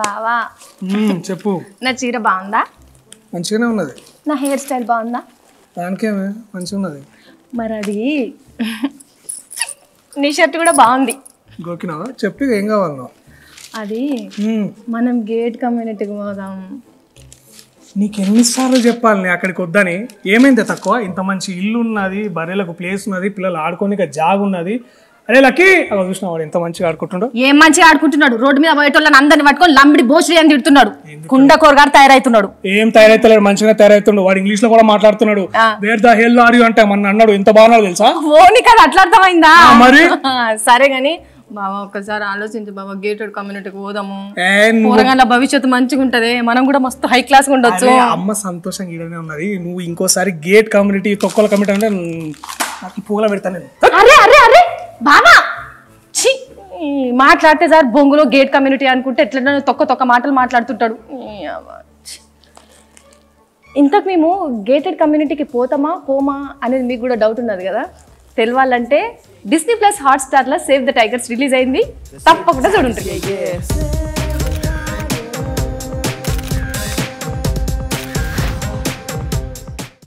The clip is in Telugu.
బావా. చెప్పు. నా చీర బాగుందా? మంచిగానే ఉన్నది. నా హెయిర్ స్టైల్ బాగుందా? దానికేమే మంచిగా ఉన్నది. మరి అది నీ షర్ట్ కూడా బాగుంది. గోకినావా? చెప్పి ఏం కావాలి అది. మనం గేట్ కమ్యూనిటీకి పోదాం. నీకు ఎన్నిసార్లు చెప్పాలి అక్కడికి వద్దని. ఏమైంది తక్కువ? ఇంత మంచి ఇల్లు ఉన్నది బర్రెలకు ప్లేస్ ఉన్నది పిల్లలు ఆడుకోనిక జాగ్ ఉన్నది అరే లక్కీ! అలా చూసిన వాడు ఎంత మంచిగా ఆడుకుంటుండో. ఏం మంచిగా ఆడుకుంటున్నాడు? రోడ్డు మీద పోయేటోళ్ళని అందరిని పట్టుకొని లంబిడి బోసులు అని తిడుతున్నాడు. కుండ కూరగాడు తయారవుతున్నాడు ఏం తయారైతలేడు మంచిగా తయారైతుండు. వాడు ఇంగ్లీష్లో కూడా మాట్లాడుతున్నాడు. Where the hell are you అంటే మన అన్నాడు ఎంత బాగున్నాడు తెలుసా? ఓని కదా అట్లా అర్థమైందా మరి? సరే గాని బాబా ఒక్కసారి ఆలోచించు బాబా గేటెడ్ కమ్యూనిటీకి పోదాము. కూరగాయల భవిష్యత్తు మంచిగా ఉంటది. మనం కూడా మస్తు హై క్లాస్ ఉండొచ్చు. అమ్మ సంతోషంగా ఈడనే ఉన్నది. నువ్వు ఇంకోసారి గేట్ కమ్యూనిటీ తొక్కల కమ్యూనిటీ అంటే పూల పెడతాను అరే అరే అరే! బాబా ఛీ! మాట్లాడితే సార్ బొంగులో గేట్ కమ్యూనిటీ అనుకుంటే ఎట్లన్నా తొక్క తొక్క మాటలు మాట్లాడుతుంటాడు. ఇంతకు మేము గేటెడ్ కమ్యూనిటీకి పోతామా పోమా అనేది మీకు కూడా డౌట్ ఉన్నది కదా? తెలవాలంటే డిస్నీ ప్లస్ హాట్స్టార్లో సేవ్ ద టైగర్స్ రిలీజ్ అయింది. తప్పకుండా చూడండి